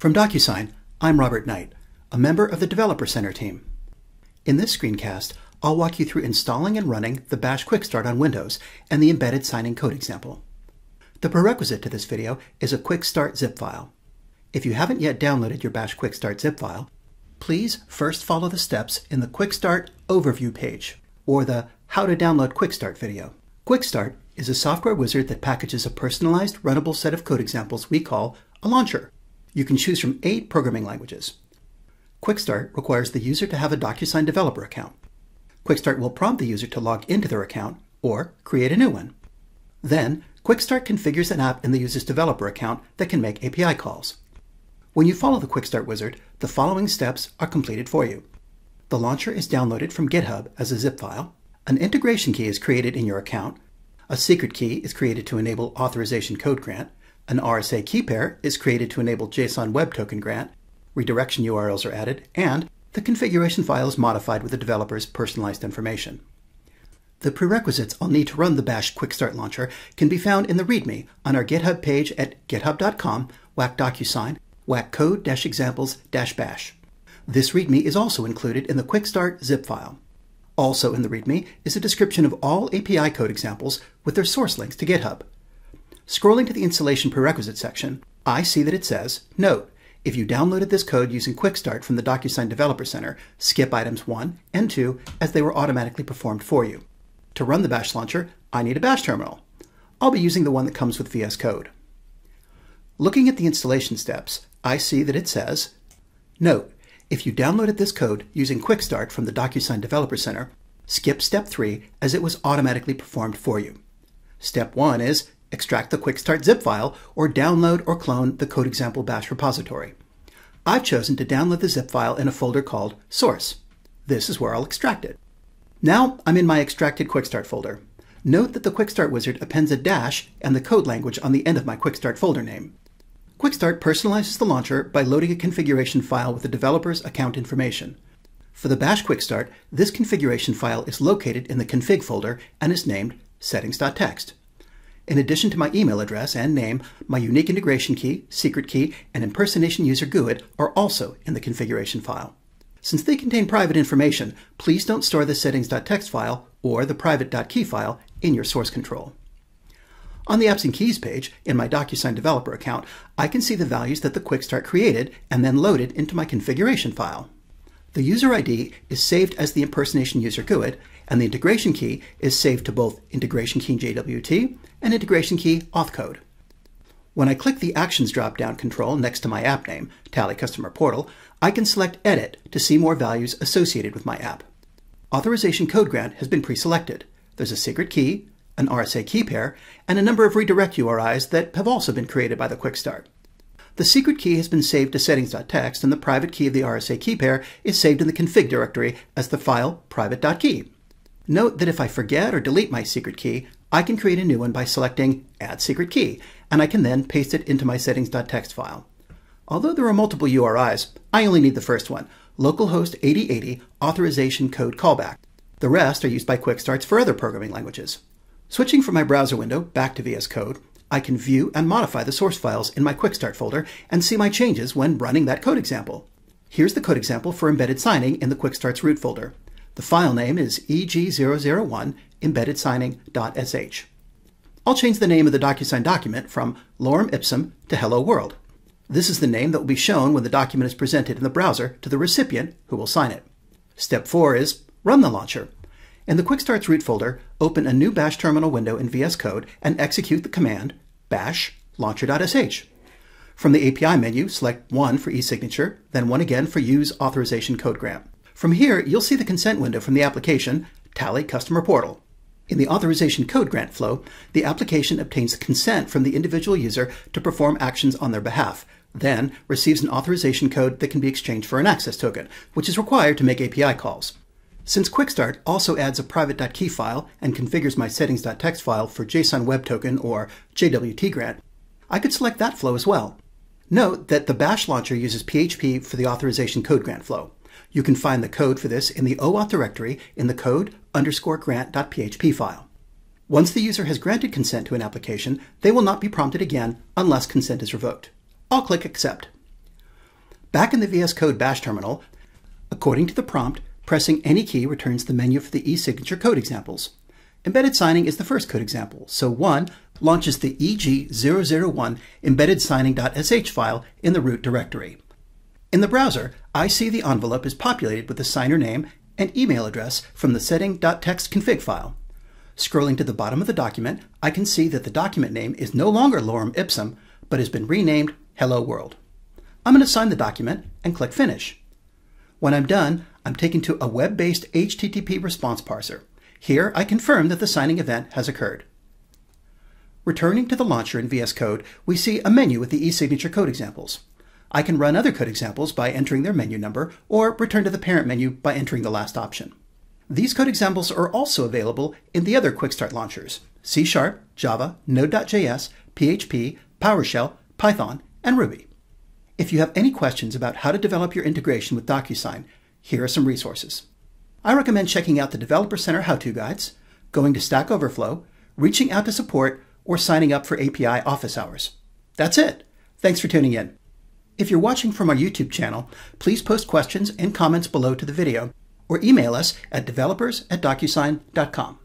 From DocuSign, I'm Robert Knight, a member of the Developer Center team. In this screencast, I'll walk you through installing and running the Bash Quick Start on Windows and the embedded signing code example. The prerequisite to this video is a Quick Start zip file. If you haven't yet downloaded your Bash Quick Start zip file, please first follow the steps in the Quick Start overview page, or the How to Download Quick Start video. Quick Start is a software wizard that packages a personalized, runnable set of code examples we call a launcher. You can choose from eight programming languages. Quick Start requires the user to have a DocuSign developer account. Quick Start will prompt the user to log into their account or create a new one. Then, Quick Start configures an app in the user's developer account that can make API calls. When you follow the Quick Start wizard, the following steps are completed for you. The launcher is downloaded from GitHub as a zip file. An integration key is created in your account. A secret key is created to enable authorization code grant. An RSA key pair is created to enable JSON Web Token grant, redirection URLs are added, and the configuration file is modified with the developer's personalized information. The prerequisites I'll need to run the Bash Quick Start Launcher can be found in the README on our GitHub page at github.com, whack DocuSign, whack code-examples-bash. This README is also included in the Quick Start zip file. Also in the README is a description of all API code examples with their source links to GitHub. Scrolling to the installation prerequisite section, I see that it says, Note, if you downloaded this code using Quick Start from the DocuSign Developer Center, skip items 1 and 2 as they were automatically performed for you. To run the Bash launcher, I need a Bash terminal. I'll be using the one that comes with VS Code. Looking at the installation steps, I see that it says, Note, if you downloaded this code using Quick Start from the DocuSign Developer Center, skip step 3 as it was automatically performed for you. Step 1 is extract the Quick Start zip file, or download or clone the code example bash repository. I've chosen to download the zip file in a folder called source. This is where I'll extract it. Now I'm in my extracted Quick Start folder. Note that the Quick Start wizard appends a dash and the code language on the end of my Quick Start folder name. Quick Start personalizes the launcher by loading a configuration file with the developer's account information. For the Bash Quick Start, this configuration file is located in the config folder and is named settings.txt. In addition to my email address and name, my unique integration key, secret key, and impersonation user GUID are also in the configuration file. Since they contain private information, please don't store the settings.txt file or the private.key file in your source control. On the Apps and Keys page in my DocuSign developer account, I can see the values that the Quick Start created and then loaded into my configuration file. The user ID is saved as the impersonation user GUID, and the integration key is saved to both integration key JWT and integration key auth code. When I click the Actions drop-down control next to my app name, Tally Customer Portal, I can select Edit to see more values associated with my app. Authorization code grant has been pre-selected. There's a secret key, an RSA key pair, and a number of redirect URIs that have also been created by the Quick Start. The secret key has been saved to settings.txt, and the private key of the RSA key pair is saved in the config directory as the file private.key. Note that if I forget or delete my secret key, I can create a new one by selecting Add Secret Key, and I can then paste it into my settings.txt file. Although there are multiple URIs, I only need the first one, localhost 8080 authorization code callback. The rest are used by Quick Starts for other programming languages. Switching from my browser window back to VS Code, I can view and modify the source files in my Quick Start folder and see my changes when running that code example. Here's the code example for embedded signing in the Quick Starts root folder. The file name is eg001 embeddedsigning.sh. I'll change the name of the DocuSign document from Lorem Ipsum to Hello World. This is the name that will be shown when the document is presented in the browser to the recipient who will sign it. Step 4 is Run the launcher. In the Quick Starts root folder, open a new Bash terminal window in VS Code and execute the command bash launcher.sh. From the API menu, select 1 for e-signature, then 1 again for use authorization code grant. From here, you'll see the consent window from the application, Tally Customer Portal. In the authorization code grant flow, the application obtains consent from the individual user to perform actions on their behalf, then receives an authorization code that can be exchanged for an access token, which is required to make API calls. Since Quick Start also adds a private.key file and configures my settings.txt file for JSON Web Token or JWT grant, I could select that flow as well. Note that the Bash launcher uses PHP for the authorization code grant flow. You can find the code for this in the OAuth directory in the code underscore grant.php file. Once the user has granted consent to an application, they will not be prompted again unless consent is revoked. I'll click Accept. Back in the VS Code bash terminal, according to the prompt, pressing any key returns the menu for the e-signature code examples. Embedded signing is the first code example, so 1 launches the EG001 embedded signing.sh file in the root directory. In the browser, I see the envelope is populated with the signer name and email address from the setting.txt config file. Scrolling to the bottom of the document, I can see that the document name is no longer lorem ipsum, but has been renamed Hello World. I'm going to sign the document and click Finish. When I'm done, I'm taken to a web-based HTTP response parser. Here, I confirm that the signing event has occurred. Returning to the launcher in VS Code, we see a menu with the e-signature code examples. I can run other code examples by entering their menu number, or return to the parent menu by entering the last option. These code examples are also available in the other Quick Start launchers, C Sharp, Java, Node.js, PHP, PowerShell, Python, and Ruby. If you have any questions about how to develop your integration with DocuSign, here are some resources. I recommend checking out the Developer Center how-to guides, going to Stack Overflow, reaching out to support, or signing up for API office hours. That's it. Thanks for tuning in. If you're watching from our YouTube channel, please post questions and comments below to the video or email us at developers at docusign.com.